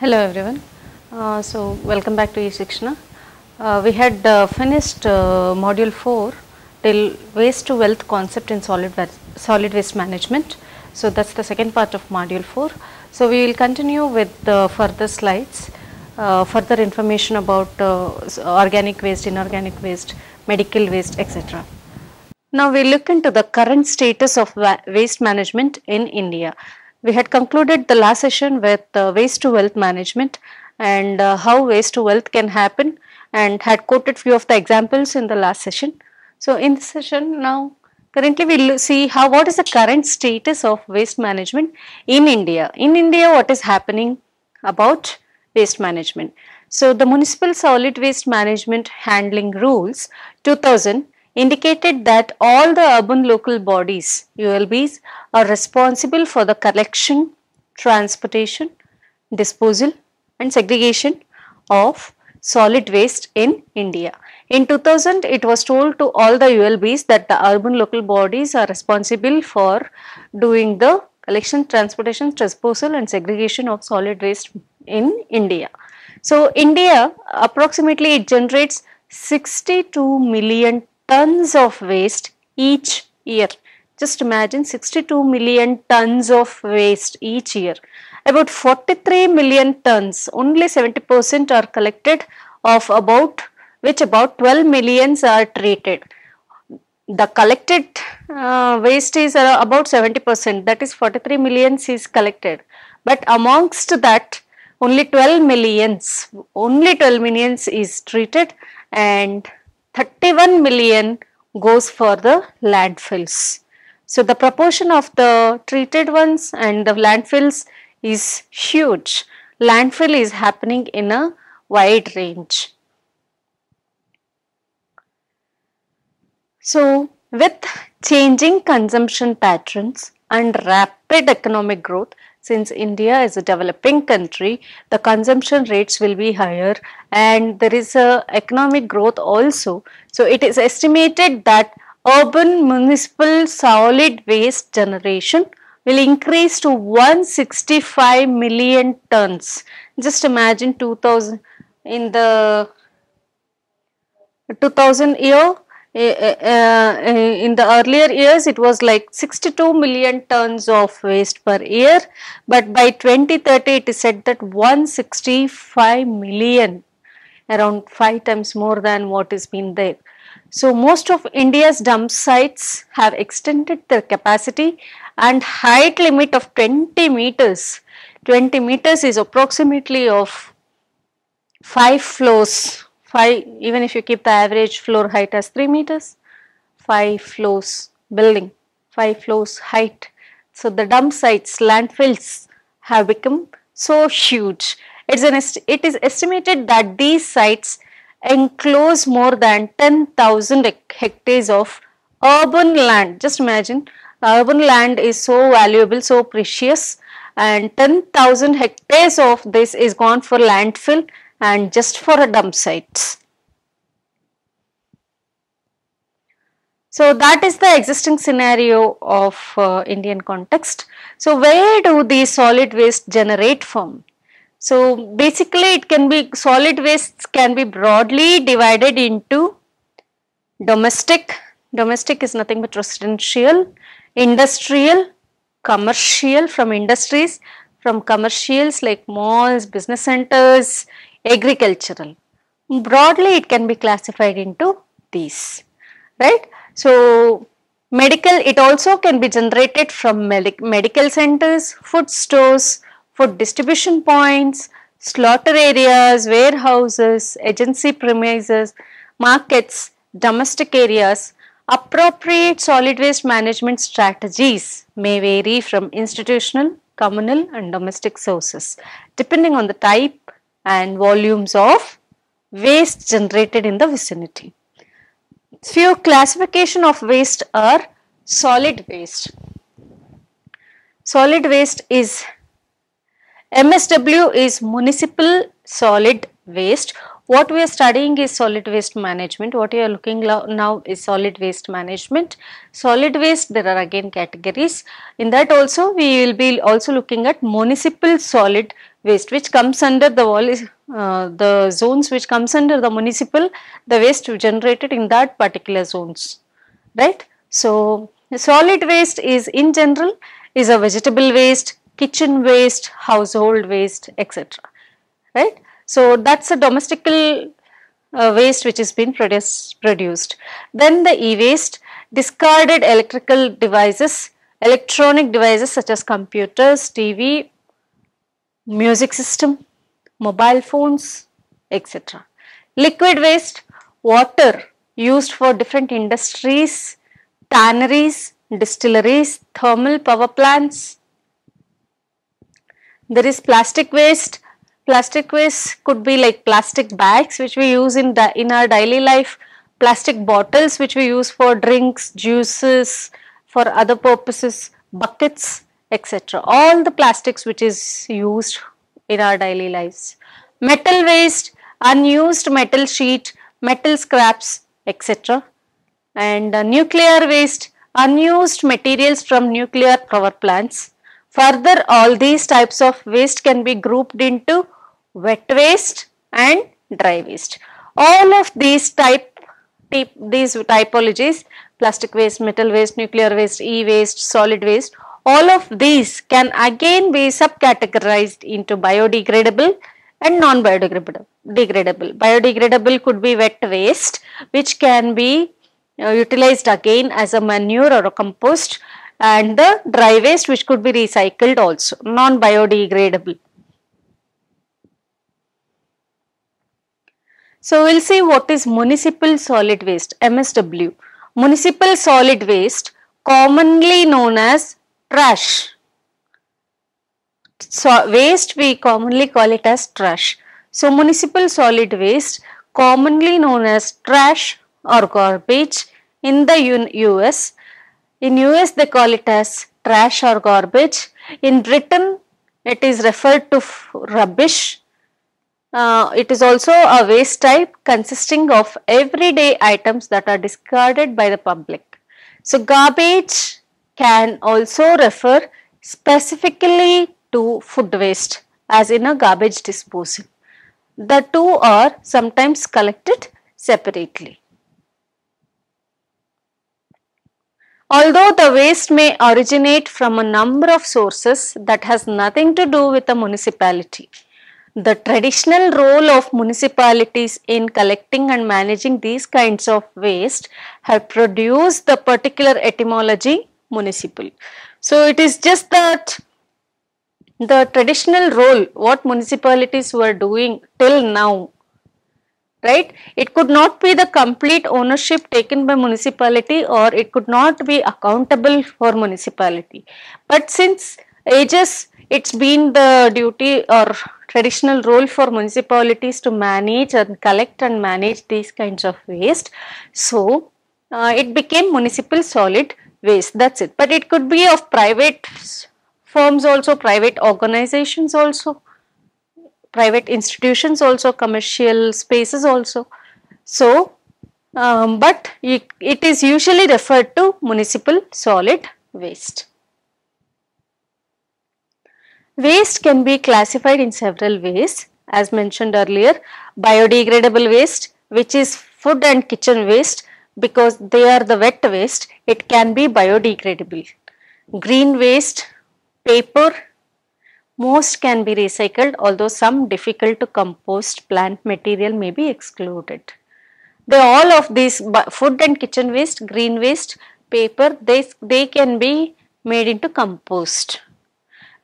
Hello everyone. Uh, so welcome back to eShikshana. Uh, we had uh, finished uh, module 4 till waste to wealth concept in solid, solid waste management. So that's the second part of module 4. So we will continue with the further slides, uh, further information about uh, organic waste, inorganic waste, medical waste etc. Now we look into the current status of wa- waste management in India. We had concluded the last session with uh, waste to wealth management and uh, how waste to wealth can happen and had quoted few of the examples in the last session. So in this session now currently we will see how what is the current status of waste management in India. In India what is happening about waste management. So the municipal solid waste management handling rules 2000 indicated that all the urban local bodies ULBs are responsible for the collection, transportation, disposal and segregation of solid waste in India. In 2000 it was told to all the ULBs that the urban local bodies are responsible for doing the collection, transportation, disposal and segregation of solid waste in India. So India approximately it generates 62 million tons of waste each year. Just imagine 62 million tons of waste each year. About 43 million tons, only 70% are collected of about which about 12 millions are treated. The collected uh, waste is uh, about 70% that is 43 millions is collected. But amongst that only 12 millions, only 12 millions is treated and 31 million goes for the landfills. So the proportion of the treated ones and the landfills is huge. Landfill is happening in a wide range. So with changing consumption patterns and rapid economic growth, since India is a developing country, the consumption rates will be higher and there is a economic growth also. So it is estimated that urban municipal solid waste generation will increase to 165 million tons. Just imagine 2000 in the 2000 year Eh, eh, eh, in the earlier years it was like 62 million tons of waste per year. But by 2030 it is said that 165 million around 5 times more than what is been there. So most of india's dump sites have extended their capacity and height limit of 20 meters 20 meters is approximately of 5 floors 5 even if you keep the average floor height as 3 meters 5 floors building 5 floors height. So the dump sites landfills have become so huge. It's an it is estimated that these sites enclose more than 10000 hectares of urban land. Just imagine urban land is so valuable so precious and 10000 hectares of this is gone for landfill and just for a dump sites. So that is the existing scenario of uh, Indian context. So where do these solid waste generate from? So basically it can be solid wastes can be broadly divided into domestic, domestic is nothing but residential, industrial, commercial from industries, from commercials like malls, business centers, agricultural. Broadly it can be classified into these, right. So medical it also can be generated from medic medical centers, food stores, food distribution points, slaughter areas, warehouses, agency premises, markets, domestic areas. Appropriate solid waste management strategies may vary from institutional, communal and domestic sources depending on the type and volumes of waste generated in the vicinity. Few classification of waste are solid waste. Solid waste is MSW is municipal solid waste what we are studying is solid waste management. What you are looking now is solid waste management. Solid waste, there are again categories. In that also, we will be also looking at municipal solid waste, which comes under the wall is uh, the zones which comes under the municipal, the waste generated in that particular zones, right. So, solid waste is in general is a vegetable waste, kitchen waste, household waste, etc. Right. So, that is a domestical uh, waste which is being produce, produced. Then the e-waste, discarded electrical devices, electronic devices such as computers, TV, music system, mobile phones, etc. Liquid waste, water used for different industries, tanneries, distilleries, thermal power plants. There is plastic waste. Plastic waste could be like plastic bags which we use in, in our daily life, plastic bottles which we use for drinks, juices, for other purposes, buckets, etc. All the plastics which is used in our daily lives. Metal waste, unused metal sheet, metal scraps, etc. And uh, nuclear waste, unused materials from nuclear power plants. Further, all these types of waste can be grouped into wet waste and dry waste. All of these type, type these typologies, plastic waste, metal waste, nuclear waste, e-waste, solid waste, all of these can again be subcategorized into biodegradable and non-biodegradable. Degradable. Biodegradable could be wet waste which can be uh, utilized again as a manure or a compost and the dry waste which could be recycled also non-biodegradable. So, we will see what is municipal solid waste MSW. Municipal solid waste commonly known as trash. So, waste we commonly call it as trash. So, municipal solid waste commonly known as trash or garbage in the US. In US they call it as trash or garbage. In Britain it is referred to rubbish. Uh, it is also a waste type consisting of everyday items that are discarded by the public. So, garbage can also refer specifically to food waste as in a garbage disposal. The two are sometimes collected separately. Although the waste may originate from a number of sources that has nothing to do with a municipality, the traditional role of municipalities in collecting and managing these kinds of waste have produced the particular etymology municipal. So, it is just that the traditional role what municipalities were doing till now right? It could not be the complete ownership taken by municipality or it could not be accountable for municipality. But since ages it's been the duty or traditional role for municipalities to manage and collect and manage these kinds of waste. So uh, it became municipal solid waste. That's it. But it could be of private firms also private organizations also private institutions also commercial spaces also. So um, but it is usually referred to municipal solid waste. Waste can be classified in several ways as mentioned earlier. Biodegradable waste which is food and kitchen waste because they are the wet waste, it can be biodegradable. Green waste, paper, most can be recycled although some difficult to compost plant material may be excluded. They all of these food and kitchen waste, green waste, paper, they, they can be made into compost.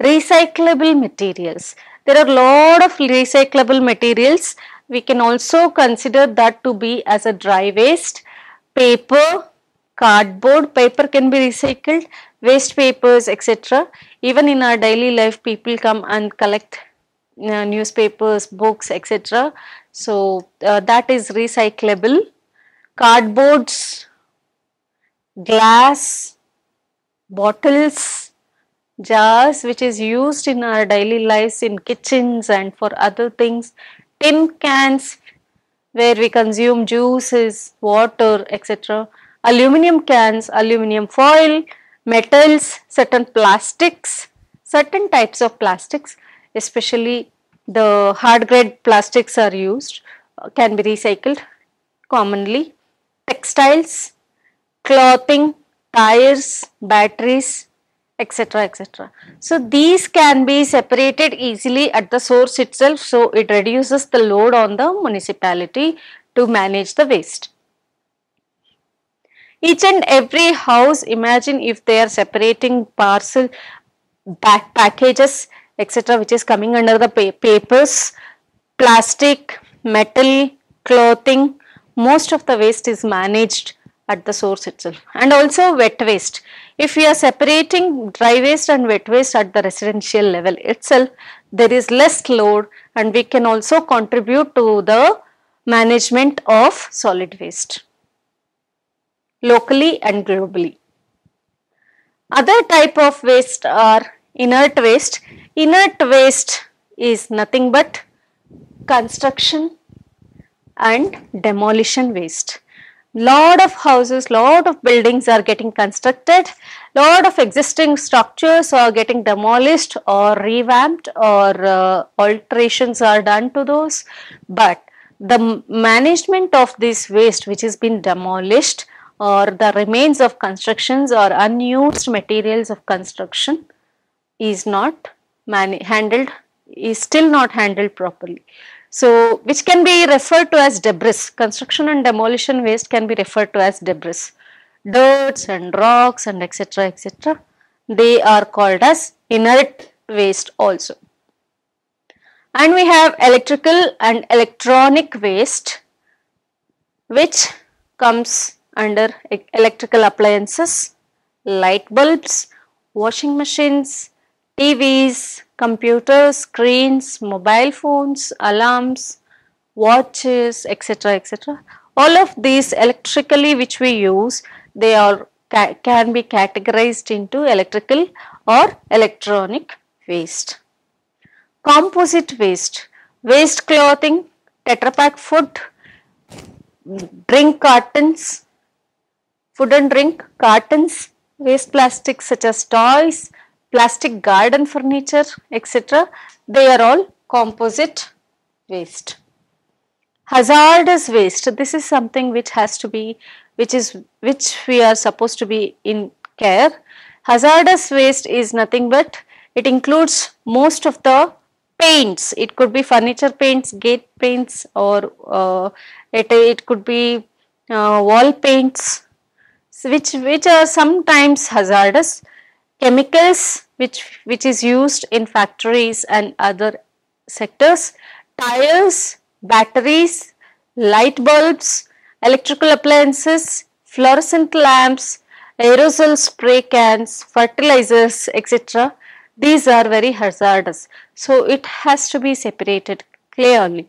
Recyclable materials. There are a lot of recyclable materials. We can also consider that to be as a dry waste paper, cardboard, paper can be recycled, waste papers etc. Even in our daily life people come and collect uh, newspapers, books etc. So, uh, that is recyclable. Cardboards, glass, bottles, jars which is used in our daily lives in kitchens and for other things, tin cans, where we consume juices, water, etc. Aluminum cans, aluminum foil, metals, certain plastics, certain types of plastics, especially the hard grade plastics are used, uh, can be recycled commonly. Textiles, clothing, tires, batteries, etc etc. So these can be separated easily at the source itself so it reduces the load on the municipality to manage the waste. Each and every house imagine if they are separating parcel back packages etc which is coming under the pa papers, plastic, metal, clothing most of the waste is managed at the source itself and also wet waste if we are separating dry waste and wet waste at the residential level itself, there is less load and we can also contribute to the management of solid waste locally and globally. Other type of waste are inert waste. Inert waste is nothing but construction and demolition waste lot of houses, lot of buildings are getting constructed, lot of existing structures are getting demolished or revamped or uh, alterations are done to those. But the management of this waste which has been demolished or the remains of constructions or unused materials of construction is not handled, is still not handled properly. So, which can be referred to as debris, construction and demolition waste can be referred to as debris, dirts and rocks and etc etc. They are called as inert waste also. And we have electrical and electronic waste which comes under electrical appliances, light bulbs, washing machines, TVs, computers, screens, mobile phones, alarms, watches, etc. etc. All of these electrically which we use, they are ca can be categorized into electrical or electronic waste. Composite waste, waste clothing, Tetra Pak food, drink cartons, food and drink cartons, waste plastics such as toys, plastic garden furniture etc. They are all composite waste. Hazardous waste, this is something which has to be, which is, which we are supposed to be in care. Hazardous waste is nothing but, it includes most of the paints, it could be furniture paints, gate paints or uh, it, it could be uh, wall paints which, which are sometimes hazardous chemicals which, which is used in factories and other sectors, tires, batteries, light bulbs, electrical appliances, fluorescent lamps, aerosol spray cans, fertilizers, etc. These are very hazardous. So, it has to be separated clearly.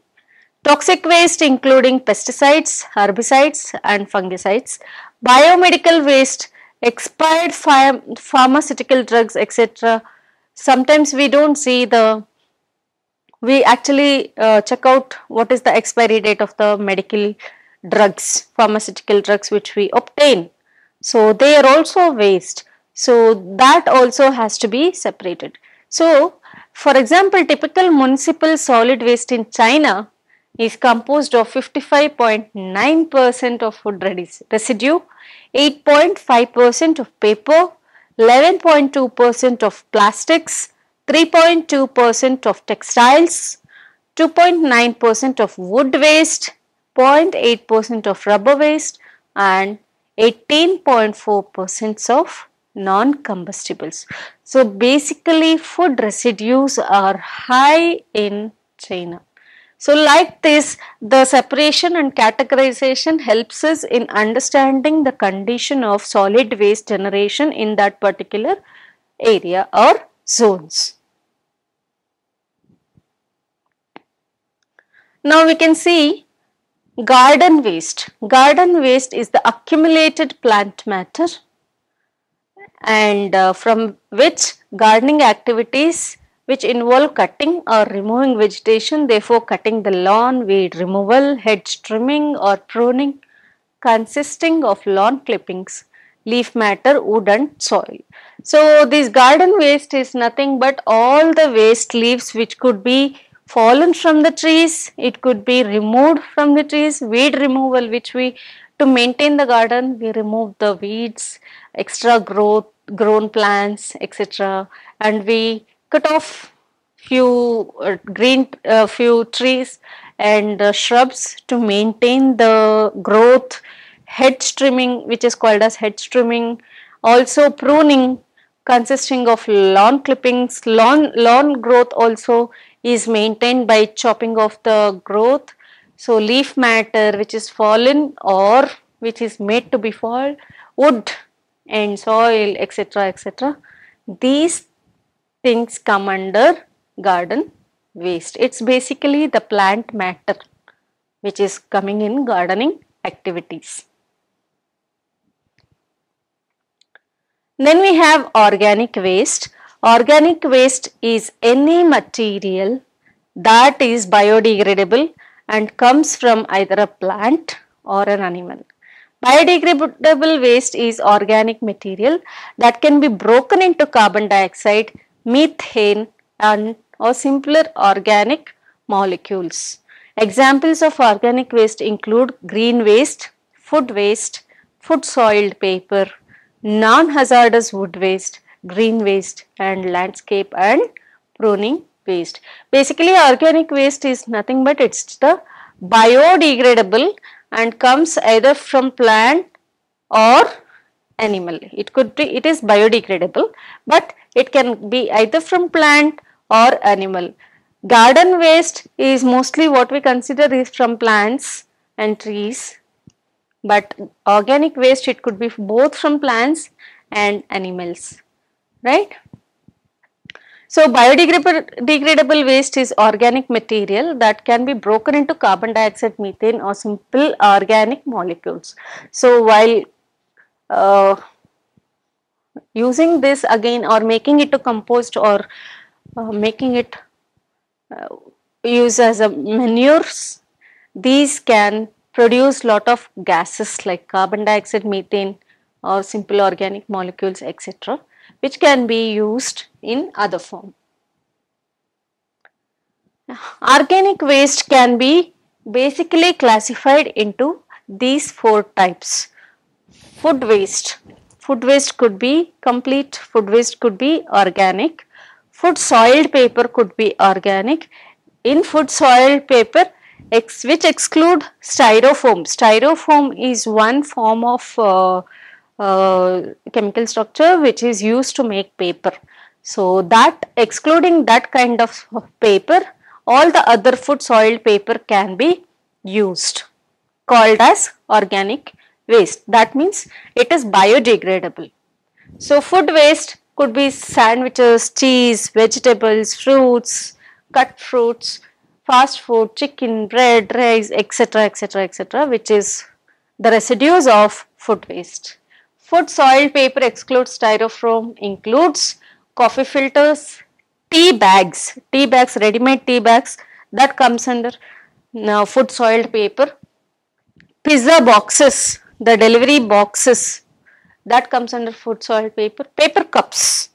Toxic waste including pesticides, herbicides and fungicides, biomedical waste expired pharmaceutical drugs etc. Sometimes we do not see the, we actually uh, check out what is the expiry date of the medical drugs, pharmaceutical drugs which we obtain. So, they are also waste. So, that also has to be separated. So, for example, typical municipal solid waste in China is composed of 55.9 percent of food residue 8.5 percent of paper, 11.2 percent of plastics, 3.2 percent of textiles, 2.9 percent of wood waste, 0.8 percent of rubber waste and 18.4 percent of non-combustibles. So, basically food residues are high in China. So, like this the separation and categorization helps us in understanding the condition of solid waste generation in that particular area or zones. Now, we can see garden waste. Garden waste is the accumulated plant matter and uh, from which gardening activities which involve cutting or removing vegetation, therefore cutting the lawn, weed removal, hedge trimming or pruning consisting of lawn clippings, leaf matter, wood and soil. So, this garden waste is nothing but all the waste leaves which could be fallen from the trees, it could be removed from the trees, weed removal which we to maintain the garden we remove the weeds, extra growth, grown plants etc. and we cut off few uh, green uh, few trees and uh, shrubs to maintain the growth, hedge trimming which is called as hedge trimming, also pruning consisting of lawn clippings, lawn, lawn growth also is maintained by chopping off the growth. So, leaf matter which is fallen or which is made to be fall, wood and soil etc etc. These things come under garden waste. It is basically the plant matter which is coming in gardening activities. Then we have organic waste. Organic waste is any material that is biodegradable and comes from either a plant or an animal. Biodegradable waste is organic material that can be broken into carbon dioxide, methane and or simpler organic molecules. Examples of organic waste include green waste, food waste, food soiled paper, non-hazardous wood waste, green waste and landscape and pruning waste. Basically organic waste is nothing but it is the biodegradable and comes either from plant or animal. It could be, it is biodegradable but it can be either from plant or animal. Garden waste is mostly what we consider is from plants and trees but organic waste it could be both from plants and animals right. So, biodegradable waste is organic material that can be broken into carbon dioxide, methane or simple organic molecules. So, while uh, using this again or making it to compost or uh, making it uh, use as a manures, these can produce lot of gases like carbon dioxide, methane or simple organic molecules etc which can be used in other form. Organic waste can be basically classified into these four types. Food waste, food waste could be complete, food waste could be organic, food soiled paper could be organic. In food soiled paper ex which exclude styrofoam. Styrofoam is one form of uh, uh, chemical structure which is used to make paper. So, that excluding that kind of paper all the other food soiled paper can be used called as organic waste that means it is biodegradable. So, food waste could be sandwiches, cheese, vegetables, fruits, cut fruits, fast food, chicken, bread, rice, etc., etc., etc., which is the residues of food waste. Food soil paper excludes styrofoam, includes coffee filters, tea bags, tea bags, ready-made tea bags that comes under now food soiled paper, pizza boxes, the delivery boxes that comes under food soil paper, paper cups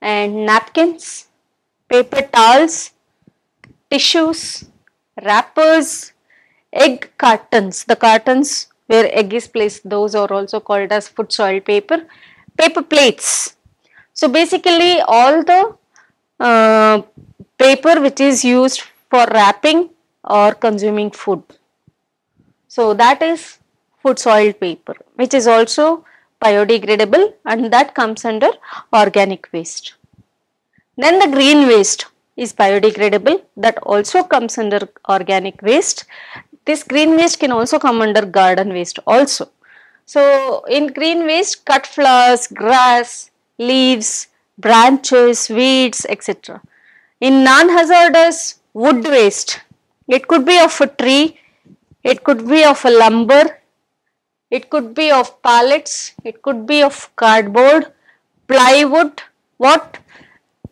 and napkins, paper towels, tissues, wrappers, egg cartons, the cartons where egg is placed those are also called as food soil paper, paper plates. So basically all the uh, paper which is used for wrapping or consuming food. So that is food soil paper which is also biodegradable and that comes under organic waste. Then the green waste is biodegradable that also comes under organic waste. This green waste can also come under garden waste also. So in green waste cut flowers, grass, leaves, branches, weeds etc. In non-hazardous wood waste, it could be of a tree, it could be of a lumber, it could be of pallets, it could be of cardboard, plywood, what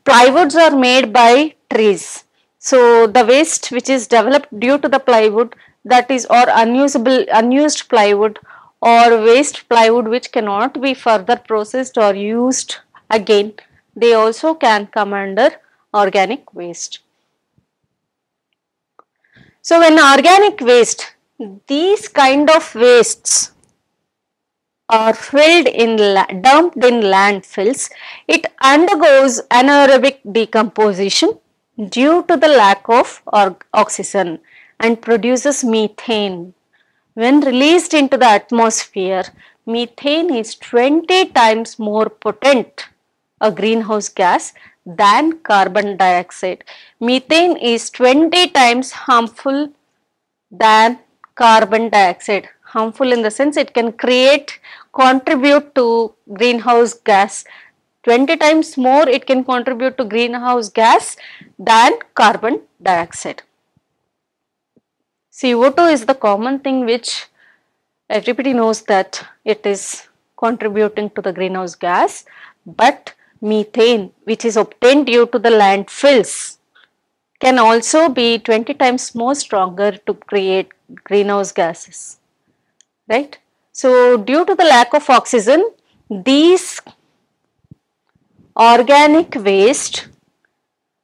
plywoods are made by trees. So the waste which is developed due to the plywood that is or unusable unused plywood or waste plywood which cannot be further processed or used again they also can come under organic waste. So when organic waste these kind of wastes are filled in dumped in landfills it undergoes anaerobic decomposition due to the lack of oxygen and produces methane. When released into the atmosphere, methane is 20 times more potent a greenhouse gas than carbon dioxide. Methane is 20 times harmful than carbon dioxide. Harmful in the sense it can create, contribute to greenhouse gas 20 times more it can contribute to greenhouse gas than carbon dioxide. CO2 is the common thing which everybody knows that it is contributing to the greenhouse gas but methane which is obtained due to the landfills can also be 20 times more stronger to create greenhouse gases right. So, due to the lack of oxygen these organic waste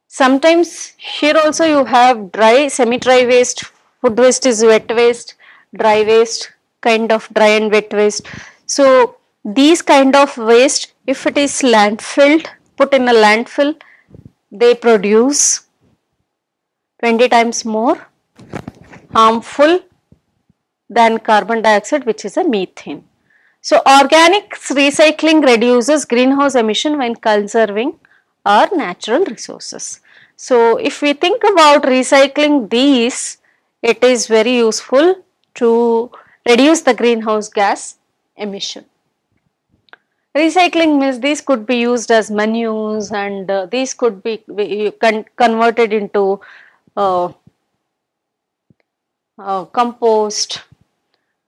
sometimes here also you have dry semi dry waste food waste is wet waste dry waste kind of dry and wet waste. So these kind of waste if it is landfilled put in a landfill they produce 20 times more harmful than carbon dioxide which is a methane so, organic recycling reduces greenhouse emission when conserving our natural resources. So, if we think about recycling these, it is very useful to reduce the greenhouse gas emission. Recycling means these could be used as manures and uh, these could be, be con converted into uh, uh, compost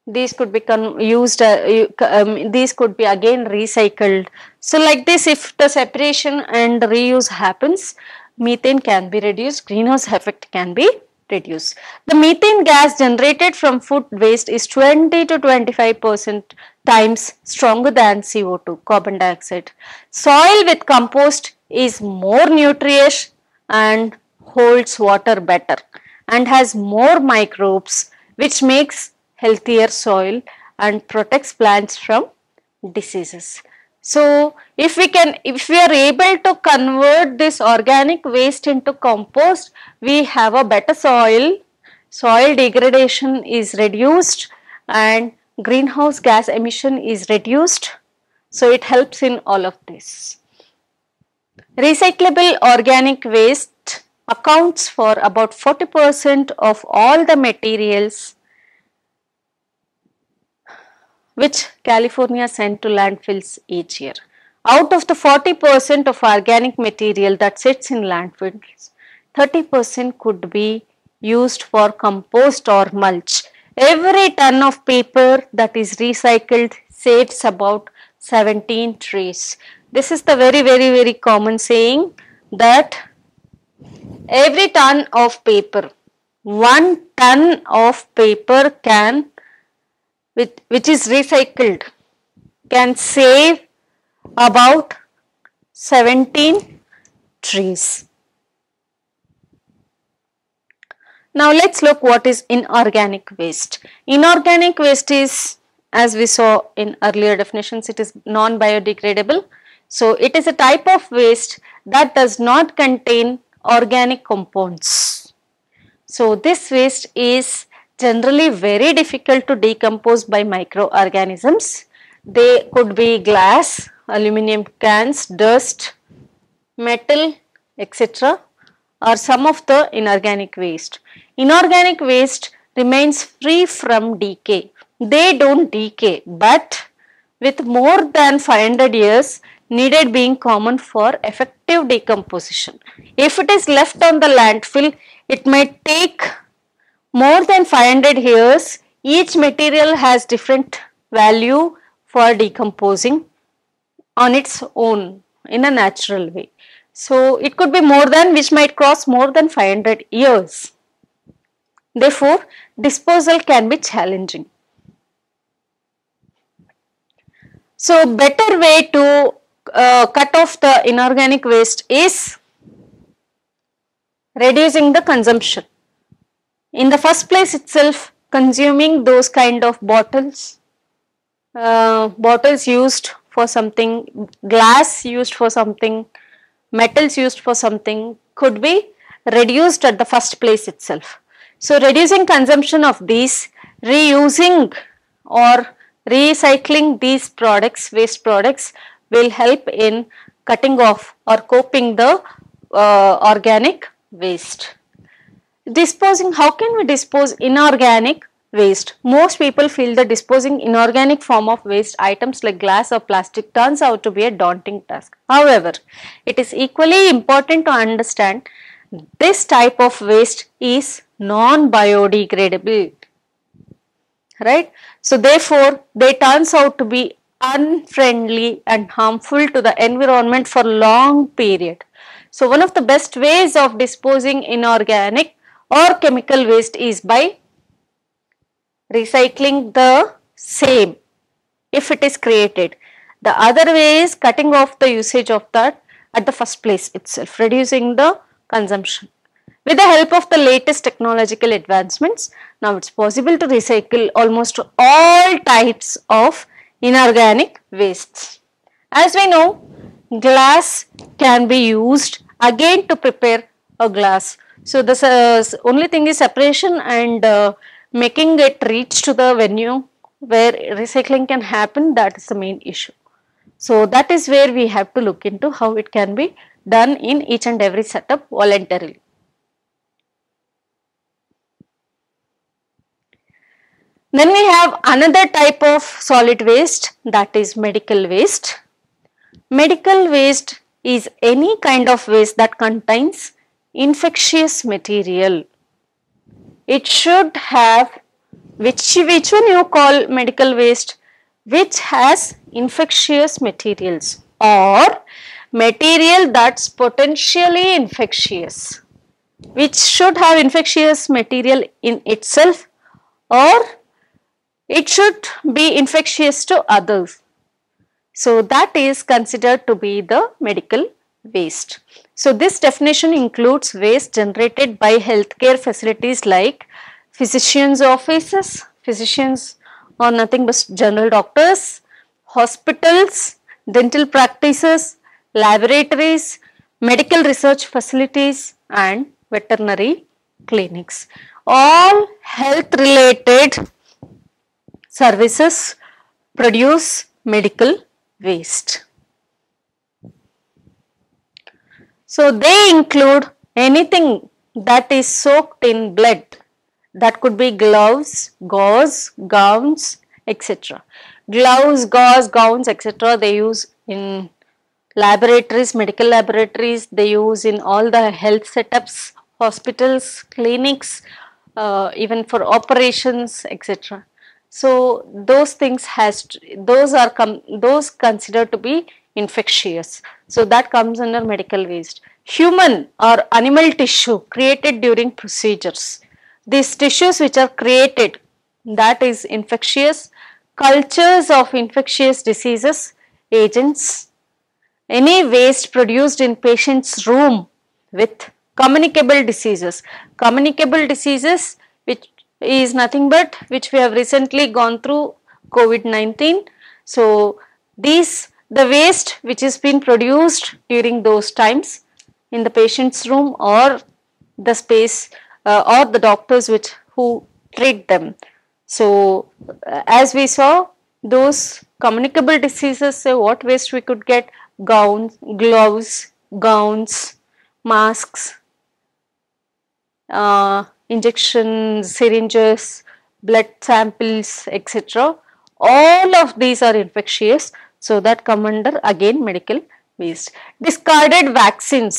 these could be used uh, um, these could be again recycled. So like this if the separation and reuse happens methane can be reduced greenhouse effect can be reduced. The methane gas generated from food waste is 20 to 25 percent times stronger than CO2 carbon dioxide. Soil with compost is more nutritious and holds water better and has more microbes which makes healthier soil and protects plants from diseases. So, if we can, if we are able to convert this organic waste into compost, we have a better soil, soil degradation is reduced and greenhouse gas emission is reduced. So, it helps in all of this. Recyclable organic waste accounts for about 40 percent of all the materials which California sent to landfills each year. Out of the 40 percent of organic material that sits in landfills, 30 percent could be used for compost or mulch. Every ton of paper that is recycled saves about 17 trees. This is the very very very common saying that every ton of paper, one ton of paper can which, which is recycled can save about 17 trees. Now let's look what is inorganic waste. Inorganic waste is as we saw in earlier definitions it is non-biodegradable. So it is a type of waste that does not contain organic compounds. So this waste is generally very difficult to decompose by microorganisms. They could be glass, aluminum cans, dust, metal etc. are some of the inorganic waste. Inorganic waste remains free from decay. They do not decay but with more than 500 years needed being common for effective decomposition. If it is left on the landfill, it may take more than 500 years, each material has different value for decomposing on its own in a natural way. So, it could be more than which might cross more than 500 years. Therefore, disposal can be challenging. So, better way to uh, cut off the inorganic waste is reducing the consumption. In the first place itself, consuming those kind of bottles, uh, bottles used for something, glass used for something, metals used for something could be reduced at the first place itself. So, reducing consumption of these, reusing or recycling these products, waste products will help in cutting off or coping the uh, organic waste. Disposing, how can we dispose inorganic waste? Most people feel that disposing inorganic form of waste items like glass or plastic turns out to be a daunting task. However, it is equally important to understand this type of waste is non-biodegradable, right. So, therefore, they turns out to be unfriendly and harmful to the environment for long period. So, one of the best ways of disposing inorganic or chemical waste is by recycling the same if it is created. The other way is cutting off the usage of that at the first place itself, reducing the consumption. With the help of the latest technological advancements, now it is possible to recycle almost all types of inorganic wastes. As we know, glass can be used again to prepare a glass. So, the uh, only thing is separation and uh, making it reach to the venue where recycling can happen that is the main issue. So, that is where we have to look into how it can be done in each and every setup voluntarily. Then we have another type of solid waste that is medical waste. Medical waste is any kind of waste that contains infectious material. It should have which, which one you call medical waste which has infectious materials or material that's potentially infectious which should have infectious material in itself or it should be infectious to others. So, that is considered to be the medical waste. So, this definition includes waste generated by healthcare facilities like physicians offices, physicians or nothing but general doctors, hospitals, dental practices, laboratories, medical research facilities and veterinary clinics. All health related services produce medical waste. So, they include anything that is soaked in blood that could be gloves, gauze, gowns etc. Gloves, gauze, gowns etc. they use in laboratories, medical laboratories, they use in all the health setups, hospitals, clinics, uh, even for operations etc. So, those things has to, those are those considered to be infectious. So, that comes under medical waste. Human or animal tissue created during procedures. These tissues which are created that is infectious, cultures of infectious diseases, agents, any waste produced in patient's room with communicable diseases. Communicable diseases which is nothing but which we have recently gone through COVID-19. So, these the waste which has been produced during those times in the patient's room or the space uh, or the doctors which who treat them. So, uh, as we saw those communicable diseases say what waste we could get gowns, gloves, gowns, masks, uh, injections, syringes, blood samples, etc. All of these are infectious. So, that come under again medical waste. Discarded vaccines.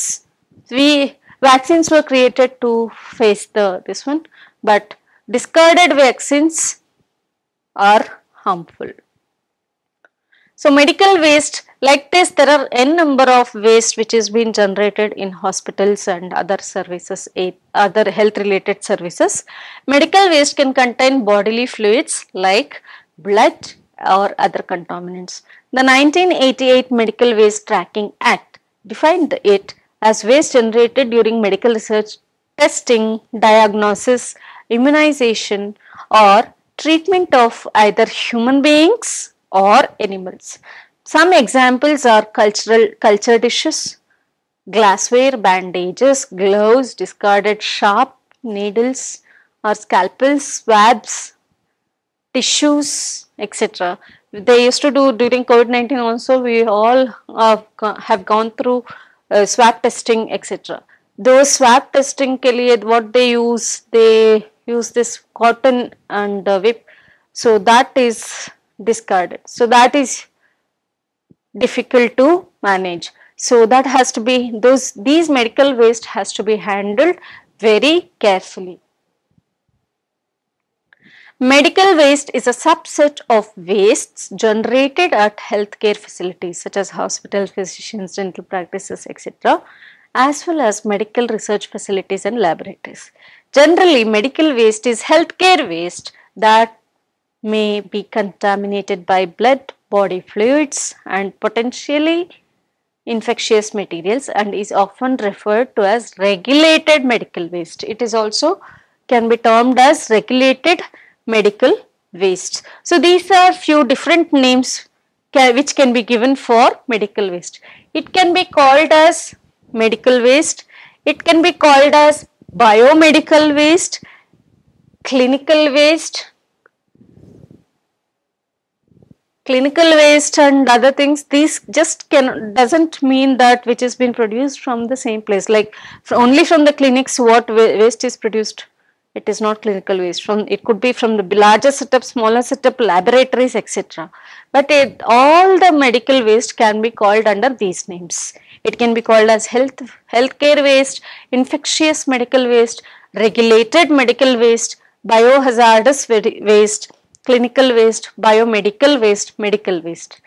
We vaccines were created to face the this one, but discarded vaccines are harmful. So medical waste like this there are n number of waste which is being generated in hospitals and other services other health related services. Medical waste can contain bodily fluids like blood or other contaminants. The 1988 Medical Waste Tracking Act defined it as waste generated during medical research, testing, diagnosis, immunization or treatment of either human beings or animals. Some examples are cultural culture dishes, glassware, bandages, gloves, discarded sharp needles or scalpels, swabs, tissues, etc. They used to do during COVID-19 also we all uh, have gone through uh, swab testing etc. Those swab testing ke what they use, they use this cotton and uh, whip. So that is discarded. So that is difficult to manage. So that has to be those these medical waste has to be handled very carefully. Medical waste is a subset of wastes generated at healthcare facilities such as hospitals, physicians, dental practices, etc. as well as medical research facilities and laboratories. Generally, medical waste is healthcare waste that may be contaminated by blood, body fluids and potentially infectious materials and is often referred to as regulated medical waste. It is also can be termed as regulated medical waste. So, these are few different names which can be given for medical waste. It can be called as medical waste, it can be called as biomedical waste, clinical waste, clinical waste and other things these just can doesn't mean that which has been produced from the same place like only from the clinics what waste is produced it is not clinical waste. From it could be from the larger setup smaller setup laboratories etc but it, all the medical waste can be called under these names. It can be called as health healthcare waste infectious medical waste regulated medical waste biohazardous waste clinical waste biomedical waste medical waste.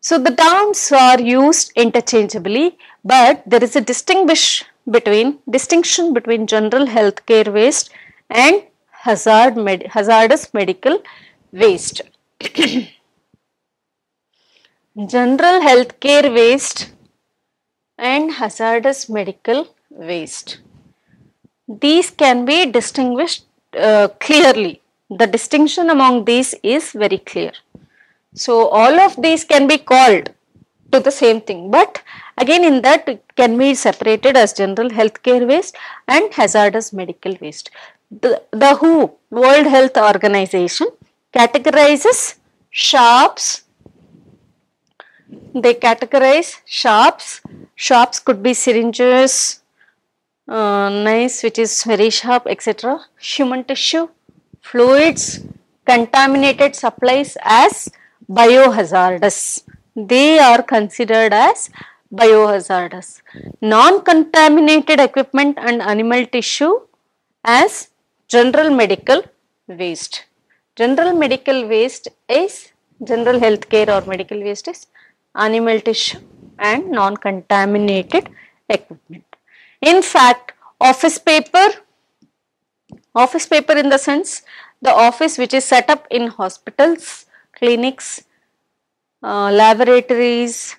So the terms are used interchangeably but there is a distinguish between distinction between general healthcare waste and hazard med, hazardous medical waste. general healthcare waste and hazardous medical waste. These can be distinguished uh, clearly. The distinction among these is very clear. So, all of these can be called to the same thing, but Again in that it can be separated as general healthcare waste and hazardous medical waste. The, the WHO World Health Organization categorizes sharps, they categorize sharps, sharps could be syringes, uh, knives which is very sharp etc. Human tissue, fluids, contaminated supplies as biohazardous. They are considered as biohazardous. Non-contaminated equipment and animal tissue as general medical waste. General medical waste is general healthcare or medical waste is animal tissue and non-contaminated equipment. In fact, office paper, office paper in the sense the office which is set up in hospitals, clinics, uh, laboratories,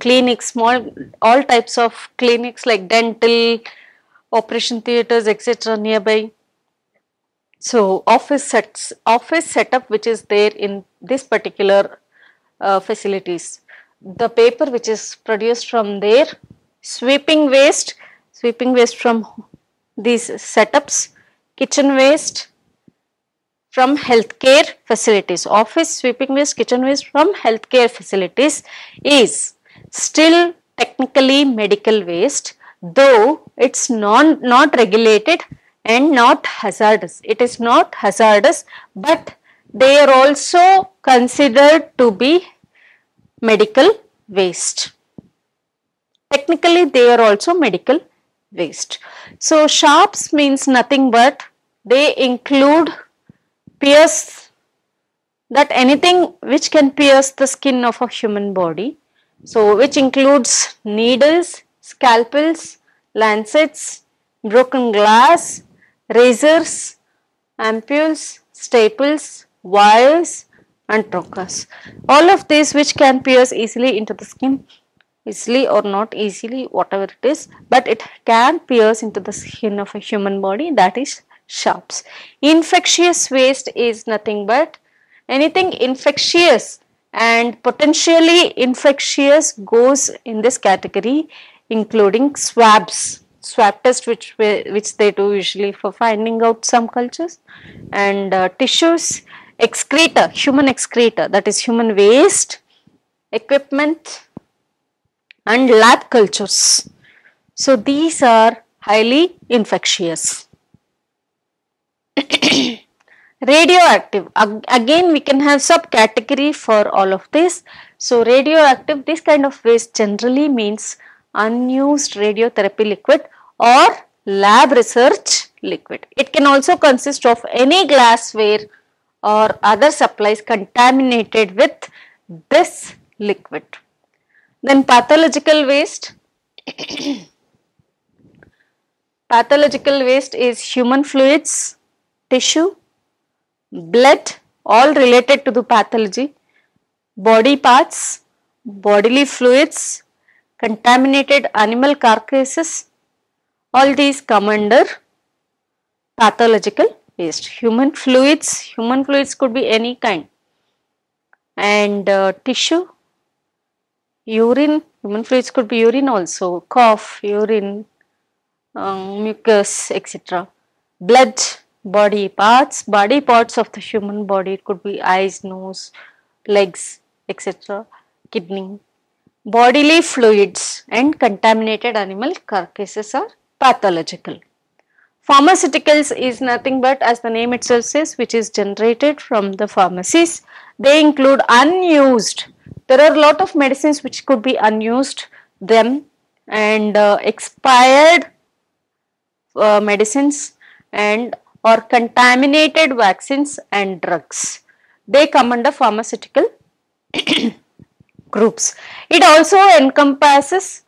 clinics, small, all types of clinics like dental, operation theatres, etc. nearby. So, office sets, office setup which is there in this particular uh, facilities. The paper which is produced from there, sweeping waste, sweeping waste from these setups, kitchen waste, from healthcare facilities. Office sweeping waste, kitchen waste from healthcare facilities is still technically medical waste though it's non not regulated and not hazardous. It is not hazardous but they are also considered to be medical waste. Technically they are also medical waste. So sharps means nothing but they include pierce that anything which can pierce the skin of a human body, so which includes needles, scalpels, lancets, broken glass, razors, ampules, staples, wires and trocars. All of these which can pierce easily into the skin, easily or not easily whatever it is, but it can pierce into the skin of a human body that is sharps. Infectious waste is nothing but anything infectious and potentially infectious goes in this category including swabs swab test which which they do usually for finding out some cultures and uh, tissues excreta human excreta that is human waste equipment and lab cultures so these are highly infectious radioactive. Again we can have subcategory for all of this. So radioactive this kind of waste generally means unused radiotherapy liquid or lab research liquid. It can also consist of any glassware or other supplies contaminated with this liquid. Then pathological waste. Pathological waste is human fluids tissue blood all related to the pathology, body parts, bodily fluids, contaminated animal carcasses, all these come under pathological waste. Human fluids, human fluids could be any kind and uh, tissue, urine, human fluids could be urine also, cough, urine, um, mucus, etc. Blood, body parts, body parts of the human body, it could be eyes, nose, legs, etc., kidney, bodily fluids and contaminated animal carcasses are pathological. Pharmaceuticals is nothing but as the name itself says which is generated from the pharmacies. They include unused, there are a lot of medicines which could be unused them and uh, expired uh, medicines and or contaminated vaccines and drugs. They come under pharmaceutical groups. It also encompasses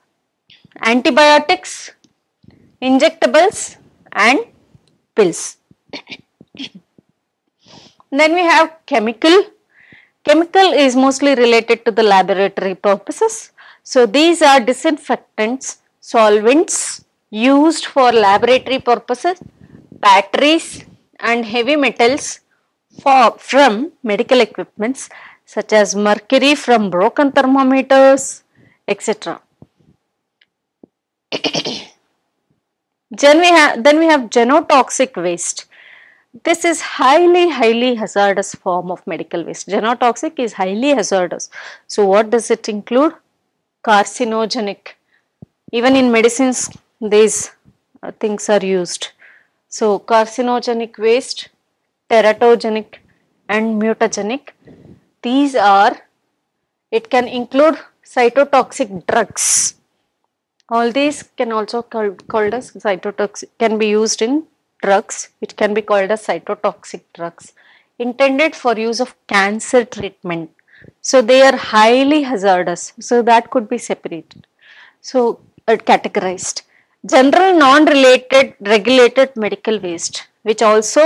antibiotics, injectables and pills. then we have chemical. Chemical is mostly related to the laboratory purposes. So these are disinfectants, solvents used for laboratory purposes batteries and heavy metals for, from medical equipments such as mercury from broken thermometers etc. then we have then we have genotoxic waste. This is highly highly hazardous form of medical waste. Genotoxic is highly hazardous. So what does it include? Carcinogenic. Even in medicines these uh, things are used. So, carcinogenic waste, teratogenic and mutagenic, these are, it can include cytotoxic drugs. All these can also called, called as cytotoxic, can be used in drugs which can be called as cytotoxic drugs intended for use of cancer treatment. So, they are highly hazardous. So, that could be separated. So, uh, categorized general non-related regulated medical waste which also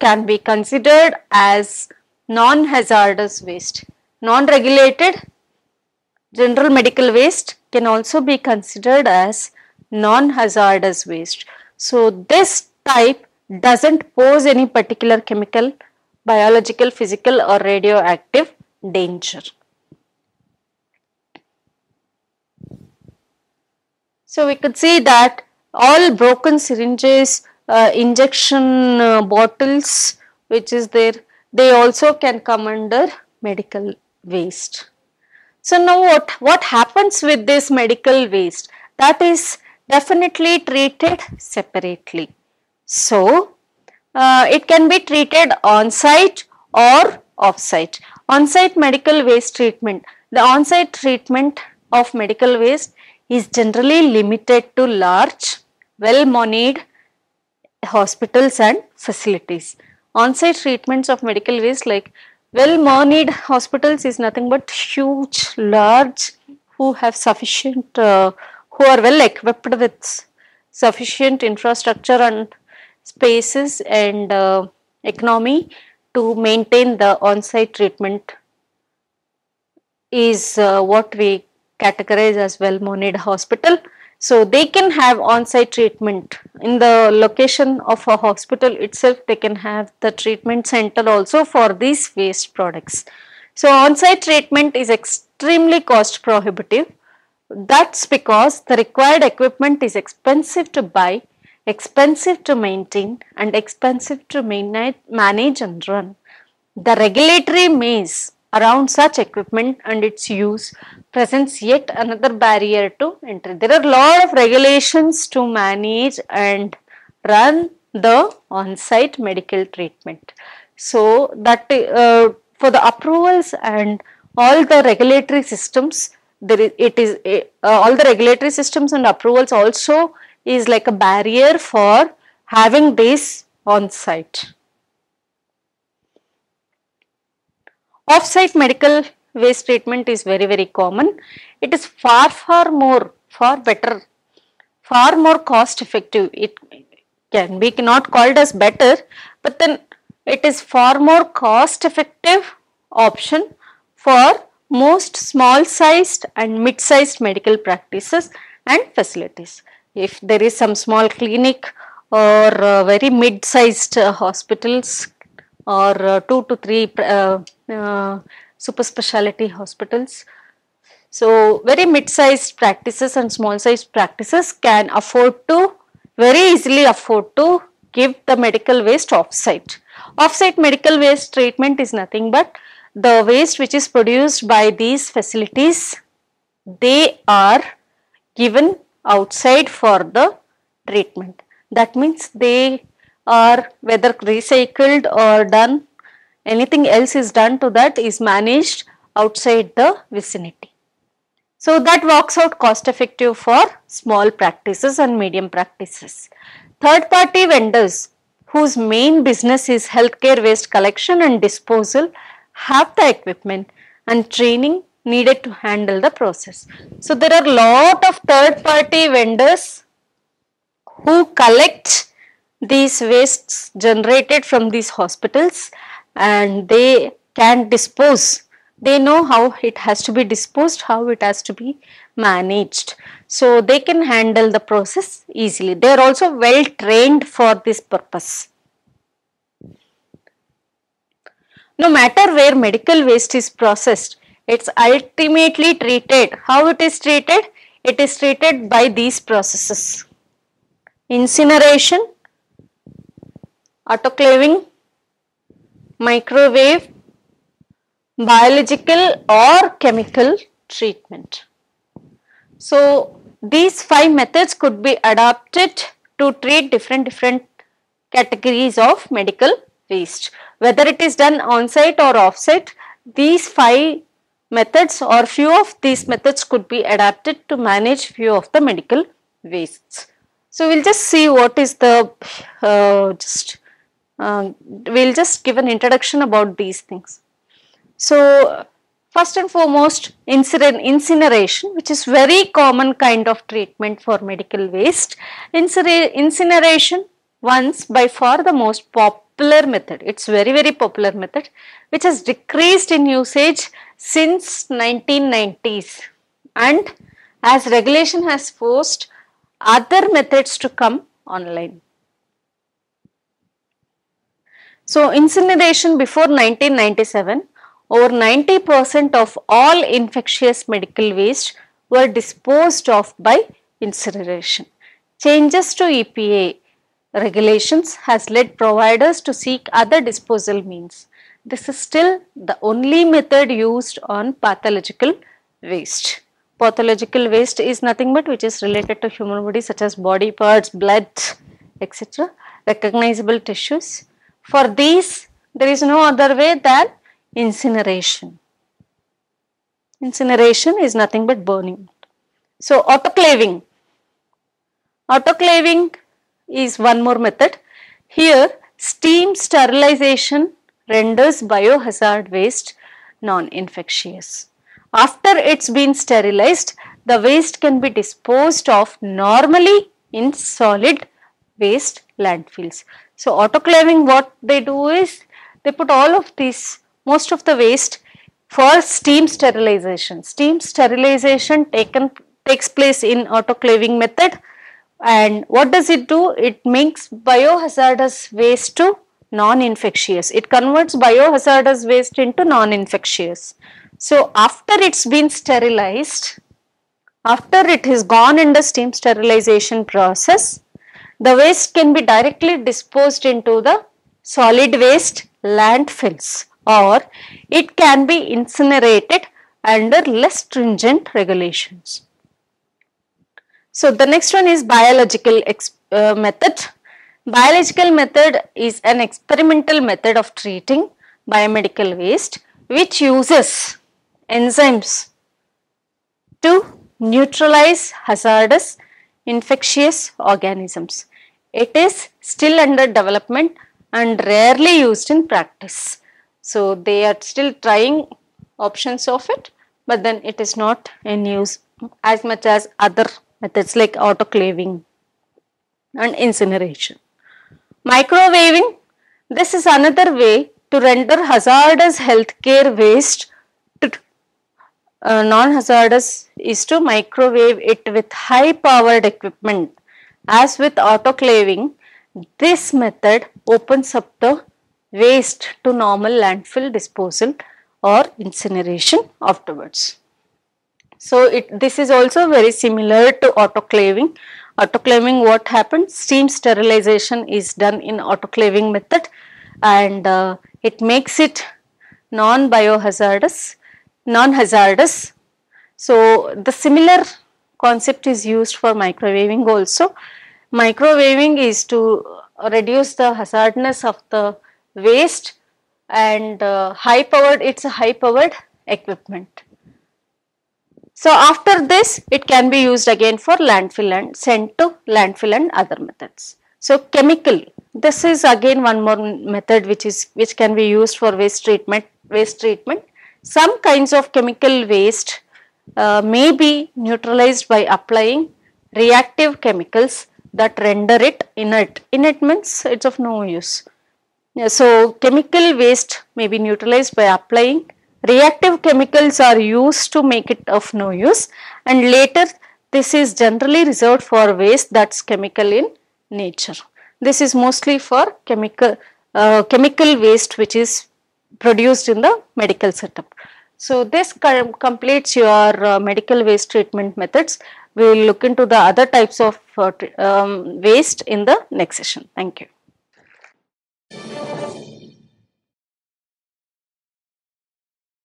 can be considered as non-hazardous waste. Non-regulated general medical waste can also be considered as non-hazardous waste. So, this type does not pose any particular chemical, biological, physical or radioactive danger. So, we could see that all broken syringes, uh, injection uh, bottles which is there, they also can come under medical waste. So, now what, what happens with this medical waste? That is definitely treated separately. So, uh, it can be treated on site or off site. On site medical waste treatment, the on site treatment of medical waste is generally limited to large, well-moneyed hospitals and facilities. On-site treatments of medical waste like well moneyed hospitals is nothing but huge, large, who have sufficient, uh, who are well equipped with sufficient infrastructure and spaces and uh, economy to maintain the on-site treatment is uh, what we categorize as well-moneyed hospital. So, they can have on-site treatment in the location of a hospital itself they can have the treatment center also for these waste products. So, on-site treatment is extremely cost prohibitive that's because the required equipment is expensive to buy, expensive to maintain and expensive to manage and run. The regulatory maze around such equipment and its use presents yet another barrier to entry. There are a lot of regulations to manage and run the on-site medical treatment. So, that uh, for the approvals and all the regulatory systems there is, it is uh, all the regulatory systems and approvals also is like a barrier for having this on site. Off-site medical waste treatment is very very common. It is far far more far better far more cost effective. It can be not called as better but then it is far more cost effective option for most small sized and mid sized medical practices and facilities. If there is some small clinic or uh, very mid sized uh, hospitals or uh, 2 to 3 uh, uh, super specialty hospitals. So, very mid sized practices and small sized practices can afford to very easily afford to give the medical waste off site. Off site medical waste treatment is nothing but the waste which is produced by these facilities, they are given outside for the treatment. That means they are whether recycled or done, anything else is done to that is managed outside the vicinity. So that works out cost effective for small practices and medium practices. Third party vendors whose main business is healthcare waste collection and disposal have the equipment and training needed to handle the process. So, there are a lot of third party vendors who collect these wastes generated from these hospitals and they can dispose. They know how it has to be disposed, how it has to be managed. So, they can handle the process easily. They are also well trained for this purpose. No matter where medical waste is processed, it's ultimately treated. How it is treated? It is treated by these processes. Incineration, autoclaving, microwave, biological or chemical treatment. So, these five methods could be adapted to treat different different categories of medical waste. Whether it is done on site or off site, these five methods or few of these methods could be adapted to manage few of the medical wastes. So, we will just see what is the uh, just uh, we will just give an introduction about these things. So, first and foremost incineration which is very common kind of treatment for medical waste. Incineration once by far the most popular method. It's very, very popular method which has decreased in usage since 1990s and as regulation has forced other methods to come online. So, incineration before 1997 over 90 percent of all infectious medical waste were disposed of by incineration. Changes to EPA regulations has led providers to seek other disposal means. This is still the only method used on pathological waste. Pathological waste is nothing but which is related to human body such as body parts, blood, etc. recognizable tissues. For these there is no other way than incineration. Incineration is nothing but burning. So autoclaving. Autoclaving is one more method. Here steam sterilization renders biohazard waste non-infectious. After it's been sterilized, the waste can be disposed of normally in solid waste landfills. So, autoclaving what they do is they put all of these most of the waste for steam sterilization. Steam sterilization taken takes place in autoclaving method and what does it do? It makes biohazardous waste to non-infectious. It converts biohazardous waste into non-infectious. So, after it's been sterilized, after it has gone in the steam sterilization process, the waste can be directly disposed into the solid waste landfills or it can be incinerated under less stringent regulations. So, the next one is biological uh, method. Biological method is an experimental method of treating biomedical waste which uses enzymes to neutralize hazardous infectious organisms. It is still under development and rarely used in practice. So, they are still trying options of it, but then it is not in use as much as other methods like autoclaving and incineration. Microwaving, this is another way to render hazardous healthcare waste uh, non-hazardous is to microwave it with high powered equipment. As with autoclaving, this method opens up the waste to normal landfill disposal or incineration afterwards. So, it, this is also very similar to autoclaving. Autoclaving what happens? Steam sterilization is done in autoclaving method and uh, it makes it non-biohazardous, non-hazardous. So, the similar concept is used for microwaving also. Microwaving is to reduce the hazardness of the waste and uh, high powered, it is a high powered equipment. So, after this it can be used again for landfill and sent to landfill and other methods. So, chemical this is again one more method which is which can be used for waste treatment waste treatment. Some kinds of chemical waste uh, may be neutralized by applying reactive chemicals that render it inert. Inert means it is of no use. So, chemical waste may be neutralized by applying reactive chemicals are used to make it of no use and later this is generally reserved for waste that is chemical in nature. This is mostly for chemical, uh, chemical waste which is produced in the medical setup. So, this completes your uh, medical waste treatment methods. We will look into the other types of uh, um, waste in the next session. Thank you.